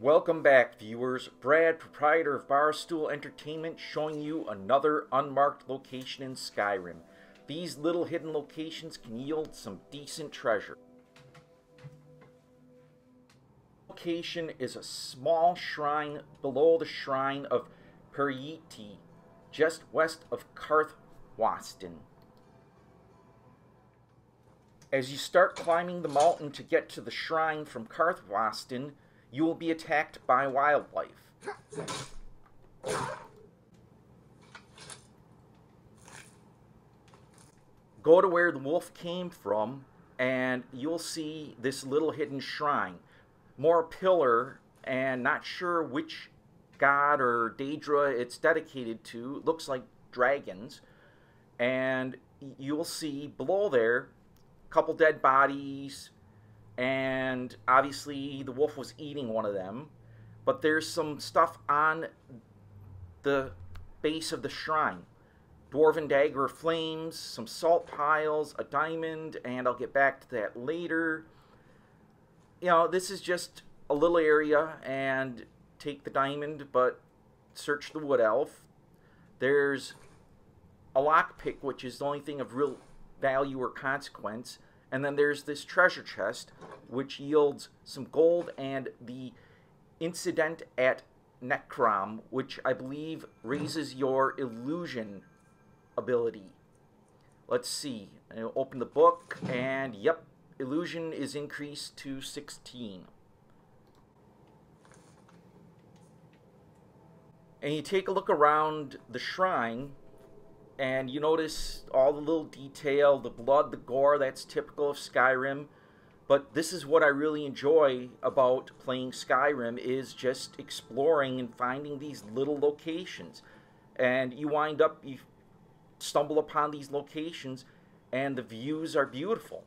Welcome back, viewers. Brad, proprietor of Barstool Entertainment, showing you another unmarked location in Skyrim. These little hidden locations can yield some decent treasure. Location is a small shrine below the shrine of Peryite, just west of Karthwasten. As you start climbing the mountain to get to the shrine from Karthwasten, you will be attacked by wildlife. Go to where the wolf came from, and you'll see this little hidden shrine. More pillar, and not sure which god or Daedra it's dedicated to. Looks like dragons. And you'll see below there a couple dead bodies, and obviously the wolf was eating one of them. But there's some stuff on the base of the shrine. Dwarven dagger flames, some salt piles, a diamond, and I'll get back to that later. You know, this is just a little area, and take the diamond, but search the wood elf. There's a lockpick, which is the only thing of real value or consequence. And then there's this treasure chest, which yields some gold and the incident at Necrom, which I believe raises your illusion ability. Let's see. I'll open the book, and yep, illusion is increased to 16. And you take a look around the shrine, and you notice all the little detail, the blood, the gore, that's typical of Skyrim. But this is what I really enjoy about playing Skyrim is just exploring and finding these little locations. And you wind up, you stumble upon these locations, and the views are beautiful.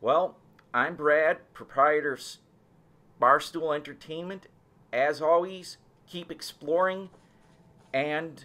Well, I'm Brad, proprietor of Barstool Entertainment. As always, keep exploring, and